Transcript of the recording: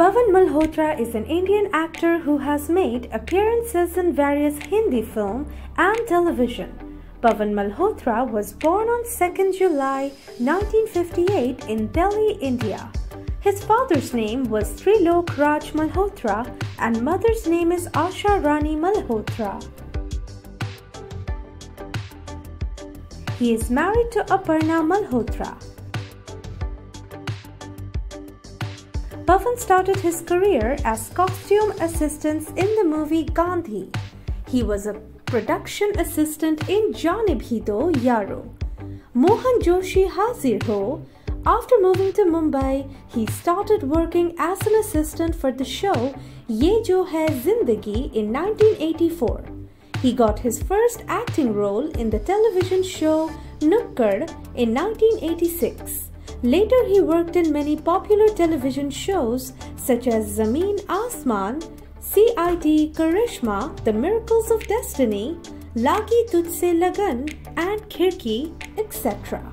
Pavan Malhotra is an Indian actor who has made appearances in various Hindi film and television. Pavan Malhotra was born on 2nd July 1958 in Delhi, India. His father's name was Trilok Raj Malhotra and mother's name is Asha Rani Malhotra. He is married to Aparna Malhotra. Pavan started his career as costume assistant in the movie Gandhi. He was a production assistant in Bhi Do Yaro. Mohan Joshi Hazir Ho. After moving to Mumbai, he started working as an assistant for the show Ye Jo Hai Zindagi in 1984. He got his first acting role in the television show Nukkad in 1986. Later, he worked in many popular television shows such as Zameen Asman, CID Karishma, The Miracles of Destiny, Lagi Tujhse Lagan, and Khirki, etc.